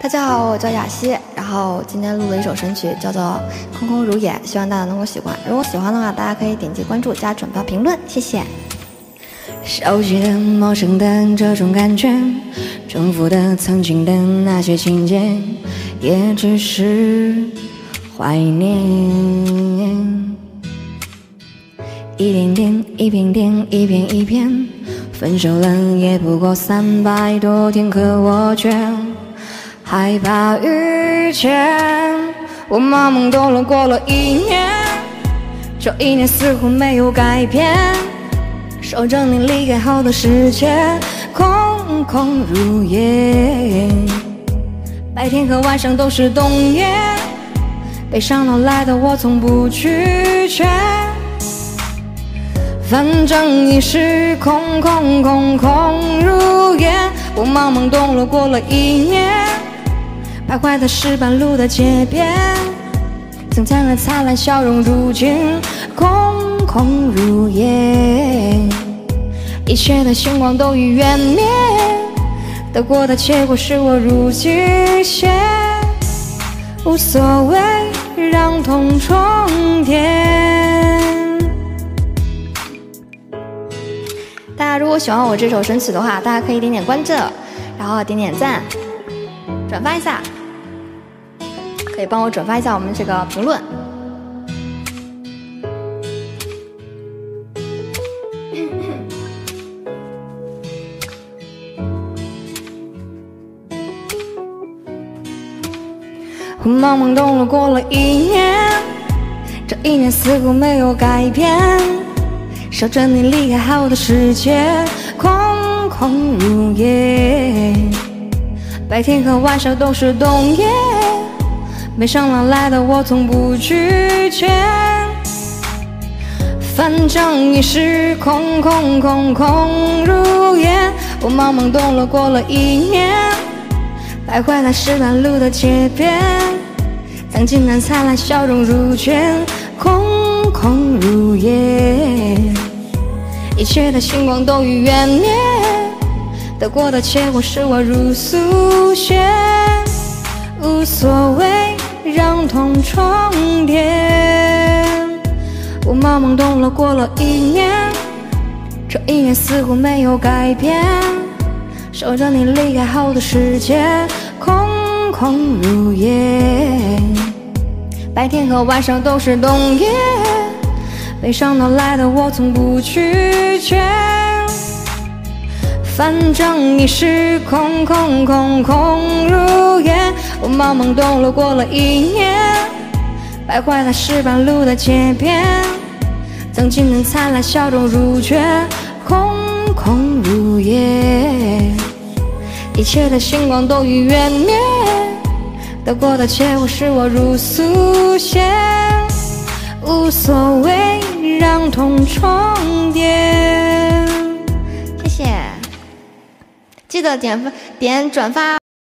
大家好，我叫雅西，然后今天录了一首神曲，叫做《空空如也》，希望大家能够喜欢。如果喜欢的话，大家可以点击关注、加转发、评论，谢谢。熟悉的、陌生的这种感觉，重复的、曾经的那些情节，也只是怀念。一点点，一片点，一片一片，分手了也不过三百多天，可我却。害怕遇见，我懵懵懂懂过了一年，这一年似乎没有改变，守着你离开后的世界，空空如也。白天和晚上都是冬夜，悲伤到来的我从不拒绝，反正已是空空空空如也。我懵懵懂懂过了一年。徘徊在石板路的街边，曾灿烂灿烂笑容，如今空空如也。一切的星光都已远灭，得过的结果是我如极限，无所谓，让痛重叠。大家如果喜欢我这首神曲的话，大家可以点点关注，然后点点赞，转发一下。可以帮我转发一下我们这个评论。我懵懵懂懂过了一年，这一年似乎没有改变，守着你离开后的世界，空空如也。白天和晚上都是冬夜。没上哪来的我从不拒绝，反正已是空空空空如也。我懵懵懂了过了一年，徘徊在石板路的街边，曾经的灿烂笑容如卷，空空如也。一切的星光都已远灭，得过的结果是我如速写，无所同。重叠，我懵懵懂了过了一年，这一年似乎没有改变，守着你离开后的世界，空空如也。白天和晚上都是冬夜，悲伤到来的我从不拒绝，反正已是空空空空如也。我懵懵懂懂过了一年，徘徊在石板路的街边，曾经的灿烂笑容如却，空空如也。一切的星光都已远灭，得过的结果是我如速写，无所谓，让痛重叠。记得点点转发。